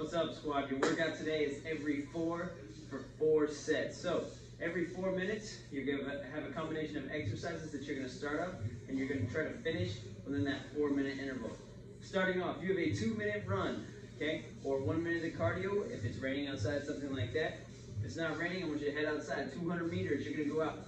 What's up, squad? Your workout today is every four for four sets. So every four minutes, you're gonna have a combination of exercises that you're gonna start up and you're gonna try to finish within that four minute interval. Starting off, you have a two minute run, okay? Or one minute of cardio if it's raining outside, something like that. If it's not raining, I want you to head outside 200 meters. You're gonna go out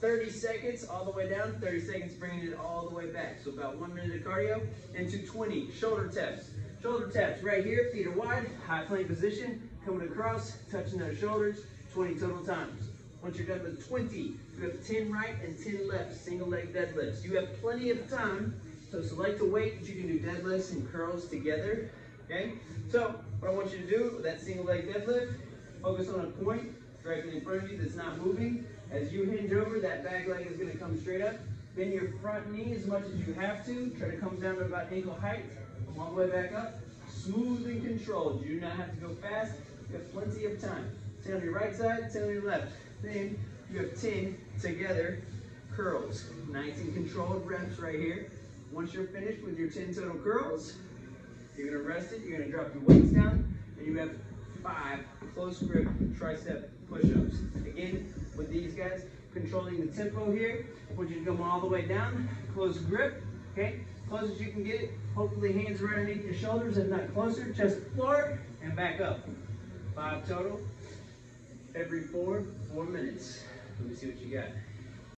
30 seconds all the way down, 30 seconds bringing it all the way back. So about one minute of cardio into 20 shoulder taps. Shoulder taps right here, feet are wide, high plank position, coming across, touching those shoulders, 20 total times. Once you're done with 20, you have 10 right and 10 left, single leg deadlifts. You have plenty of time, so select a weight that you can do deadlifts and curls together, okay? So what I want you to do with that single leg deadlift, focus on a point directly in front of you that's not moving. As you hinge over, that back leg is gonna come straight up. Bend your front knee as much as you have to. Try to come down to about ankle height. Come all the way back up. Smooth and controlled. You do not have to go fast. You have plenty of time. 10 on your right side, 10 on your left. Then you have 10 together curls. Nice and controlled reps right here. Once you're finished with your 10 total curls, you're gonna rest it, you're gonna drop your weights down, and you have five close grip tricep push-ups. Again, with these guys, controlling the tempo here. I want you to come all the way down, close grip, okay? Close as you can get it. Hopefully hands right underneath your shoulders, if not closer, chest floor, and back up. Five total, every four, four minutes. Let me see what you got.